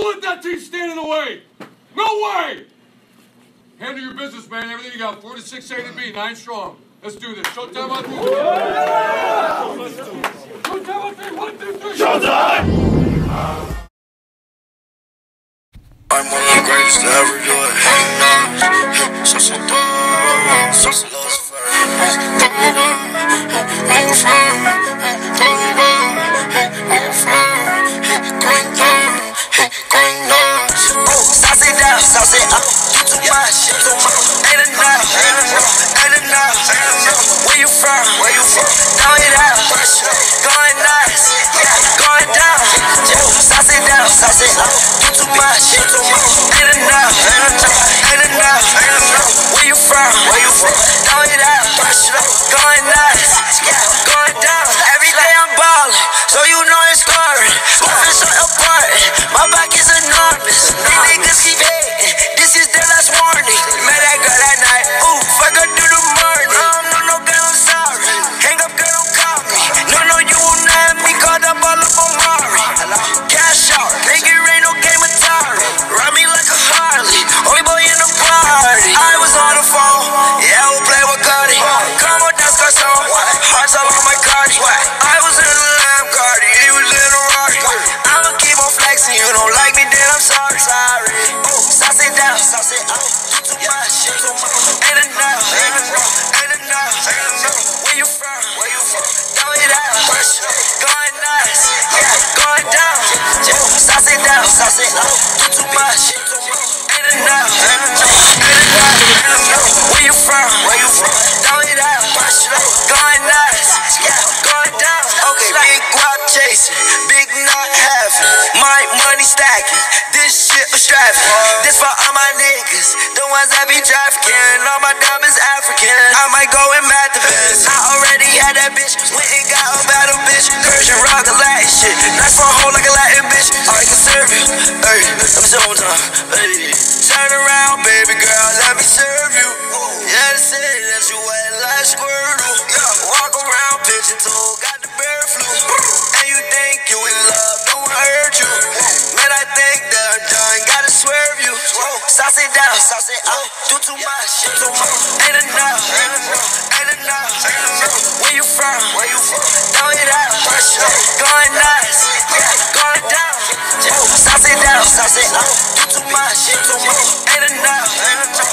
Don't let that team stand in the way. No way. Handle your business, man. Everything you got. 46 A to B, nine strong. Let's do this. Showtime on three. Showtime on three. One, two, three. Showtime! I'm one of the greatest to ever do it. Hey, so so dumb, so so lost for Where you from? Where it up. Too much, too much. Ain't enough, ain't enough, ain't enough. Where you from? Where you from? Throw it out, going nuts, going down. Sauce it down, sauce it up. Too much, too much. Ain't enough, ain't enough, ain't enough. Where you from? Where you from? Throw it out, going nuts, yeah, I was in the Lamb Cardi, he was in the Rari. I'ma keep on flexing, you don't like me, then I'm sorry. Sorry. Oh, sauce it down, sauce it. You too much, too much. Big not having, my money stacking. This shit was strapping. This for all my niggas, the ones that be trafficking. All my diamonds African. I might go and mad the best. I already had that bitch, went and got a battle bitch. Persian rock a Latin shit, nice for a hoe like a Latin bitch. I can serve you, hey, I'm so time, hey. Turn around, baby girl, let me serve you. Yeah, they say that you wet like Squirtle. Walk around pigeon toe, got I it I ah, Do too much, do too much. Ain't enough, ain't enough, ain't enough. Where you from? Where you from? Throw it out, going nuts, going down. Sauce it out, sauce it out. Do too much, do too much. Ain't enough, ain't enough.